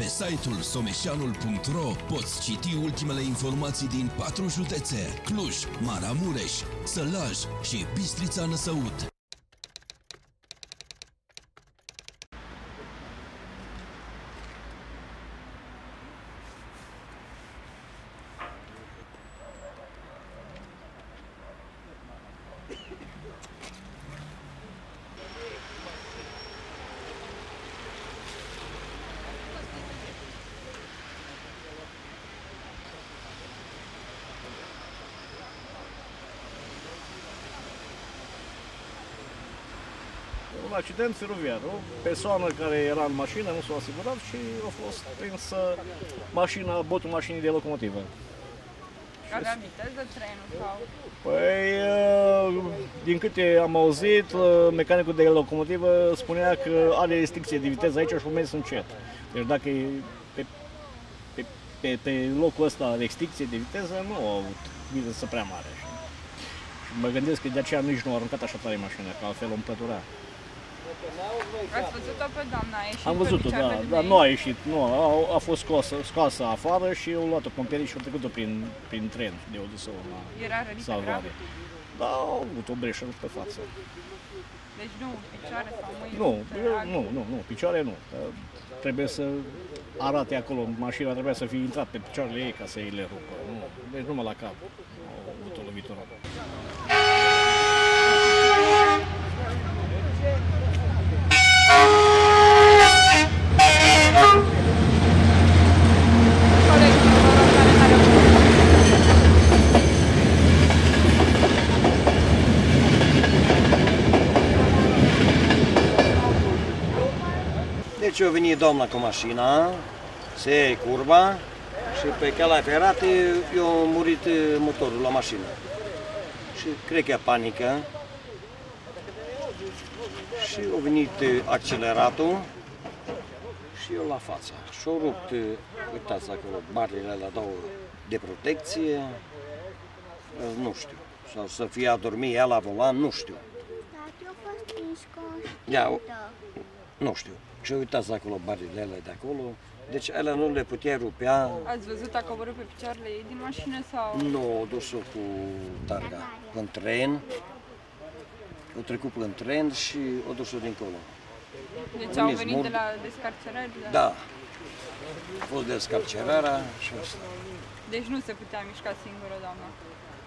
Pe site-ul someșanul.ro poți citi ultimele informații din patru județe, Cluj, Maramureș, Sălaj și Bistrița Năsăud. Un accident feroviar. O persoană care era în mașină nu s-a asigurat și a fost prinsă mașina, botul mașinii de locomotivă. Avea viteză trenul sau... Păi, uh, din câte am auzit, uh, mecanicul de locomotivă spunea că are restricție de viteză aici și urmează încet. Deci dacă e pe, pe, pe, pe locul ăsta restricție de viteză, nu au avut viteză prea mare. Și, și mă gândesc că de aceea nici nu a aruncat așa tare mașina, că altfel o împătura. Ați văzut-o pe doamna, a ieșit Am pe văzut-o, picioarele da, de dar ei? nu a ieșit, nu, a, a fost scoasă, scoasă afară și au luat-o pompieri și au trecut-o prin, prin tren de Odiseu la Era rănită salvare. grav? Da, au avut o breșă pe față. Deci nu, picioare sau mâini? Nu, lateral? nu, nu, nu, picioare nu. Că Trebuie să arate acolo, mașina trebuie să fie intrat pe picioarele ei ca să îi le rupă. Nu, deci numai la cap au avut o lovitură. Deci a venit doamna cu mașina, se ia curba și pe calea ferată i-a murit eh, motorul la mașină. Și cred că e panică. Și a venit eh, acceleratul și eu la fața. Și-a rupt, eh, uitați acolo, barele la două de protecție, eh, nu știu. Sau să fie adormit ea la volan, nu știu. Tati a fost prins Ia, o- conștientă. Nu știu. Și uitați acolo barilele de acolo. Deci ele nu le putea rupea. Ați văzut a coborât pe picioarele ei din mașină sau... Nu o dus-o cu targa în tren. O trecut în tren și o dus-o dincolo. Deci au Nici venit mult. de la descarcerări? Da. A fost descarcerarea și asta. Deci nu se putea mișca singură, doamna.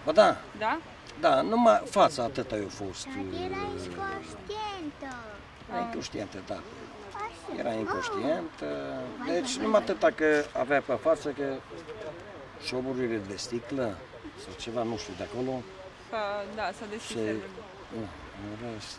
Ba da, Da? da, numai fața atât a fost. Tati era inconștientă. Era inconștientă, da. Așa. Era inconștientă. Deci numai atâta că avea pe față că șoburile de sticlă sau ceva, nu știu, de acolo. Că, da, s-a deschis Și serverul. nu, în rest.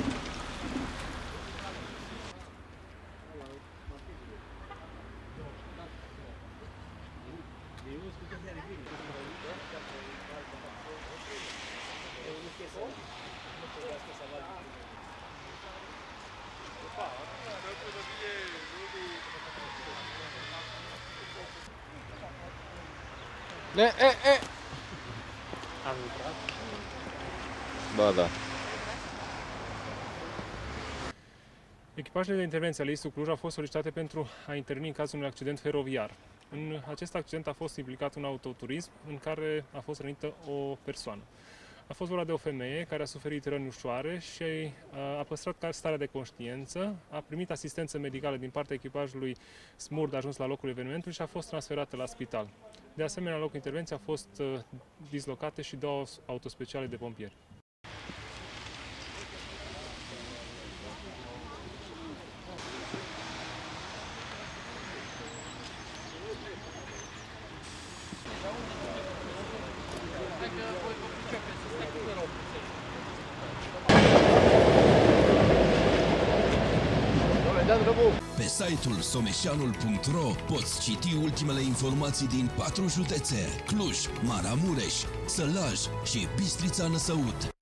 E, e, e. Ba da. Echipajele de intervenție ale ISU Cluj au fost solicitate pentru a interveni în cazul unui accident feroviar. În acest accident a fost implicat un autoturism în care a fost rănită o persoană. A fost vorba de o femeie care a suferit răni ușoare și uh, a păstrat ca starea de conștiință, a primit asistență medicală din partea echipajului SMURD ajuns la locul evenimentului și a fost transferată la spital. De asemenea, la locul intervenției au fost uh, dislocate și două autospeciale de pompieri. Site-ul someșanul.ro poți citi ultimele informații din patru județe, Cluj, Maramureș, Sălaj și Bistrița Năsăud.